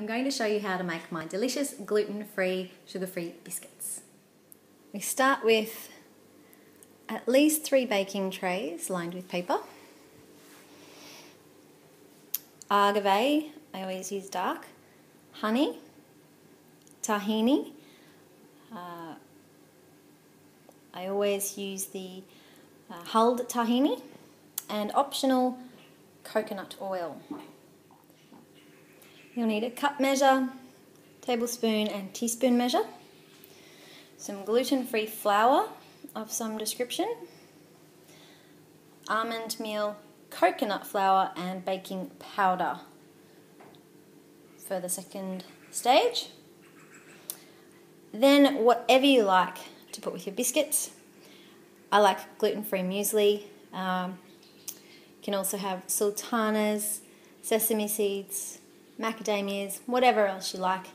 I'm going to show you how to make my delicious gluten-free, sugar-free biscuits. We start with at least three baking trays lined with paper. Agave, I always use dark. Honey, tahini. Uh, I always use the uh, hulled tahini and optional coconut oil. You'll need a cup measure, tablespoon and teaspoon measure, some gluten-free flour of some description, almond meal, coconut flour and baking powder for the second stage. Then whatever you like to put with your biscuits. I like gluten-free muesli. Um, you can also have sultanas, sesame seeds, macadamias, whatever else you like.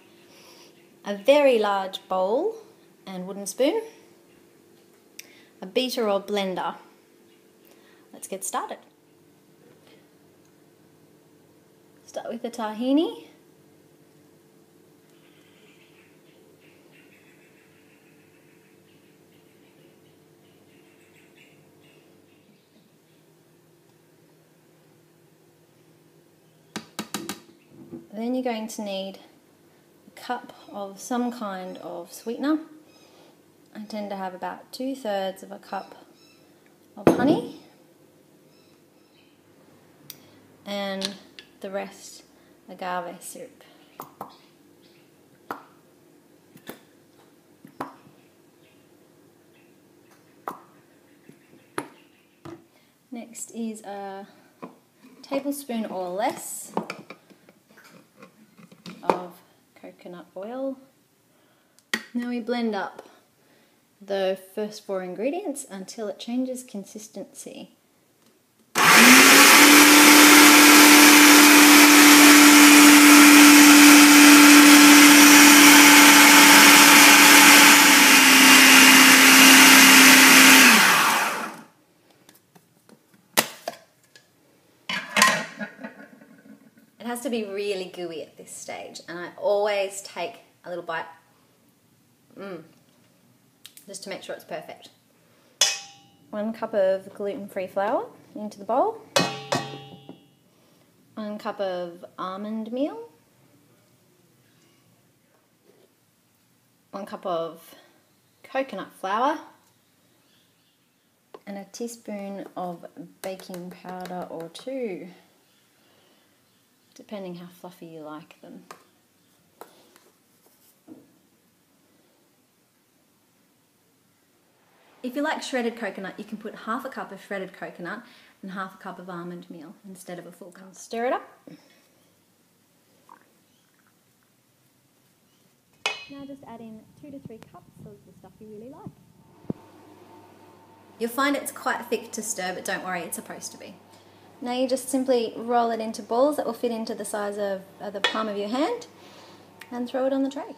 A very large bowl and wooden spoon. A beater or blender. Let's get started. Start with the tahini. Then you're going to need a cup of some kind of sweetener. I tend to have about two thirds of a cup of honey and the rest agave syrup. Next is a tablespoon or less of coconut oil. Now we blend up the first four ingredients until it changes consistency. It has to be really gooey at this stage, and I always take a little bite, mm, just to make sure it's perfect. One cup of gluten-free flour into the bowl. One cup of almond meal. One cup of coconut flour. And a teaspoon of baking powder or two depending how fluffy you like them. If you like shredded coconut, you can put half a cup of shredded coconut and half a cup of almond meal instead of a full cup. Stir it up. Now just add in two to three cups of the stuff you really like. You'll find it's quite thick to stir, but don't worry, it's supposed to be. Now you just simply roll it into balls that will fit into the size of, of the palm of your hand and throw it on the tray.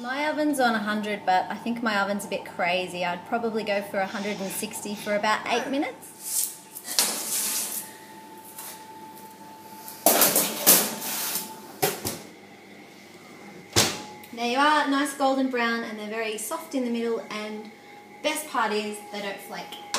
My oven's on 100, but I think my oven's a bit crazy. I'd probably go for 160 for about 8 minutes. There you are, nice golden brown and they're very soft in the middle and Best part is they don't flake.